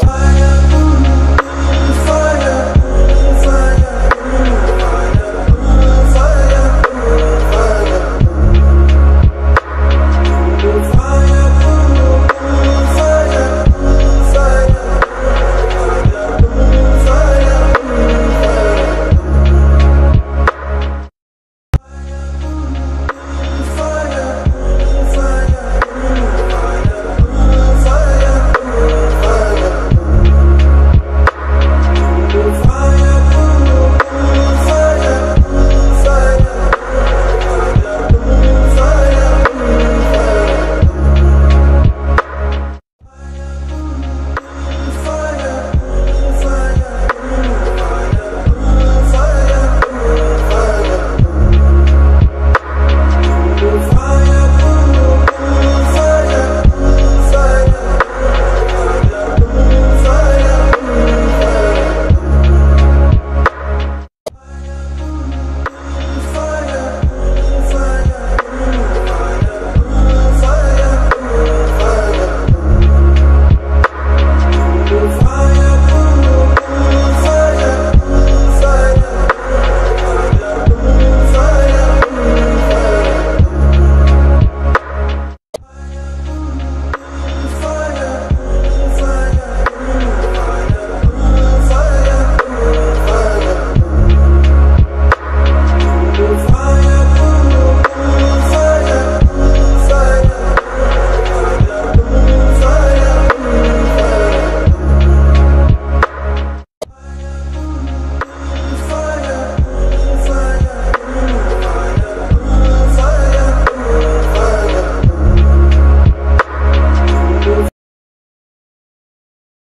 Fire.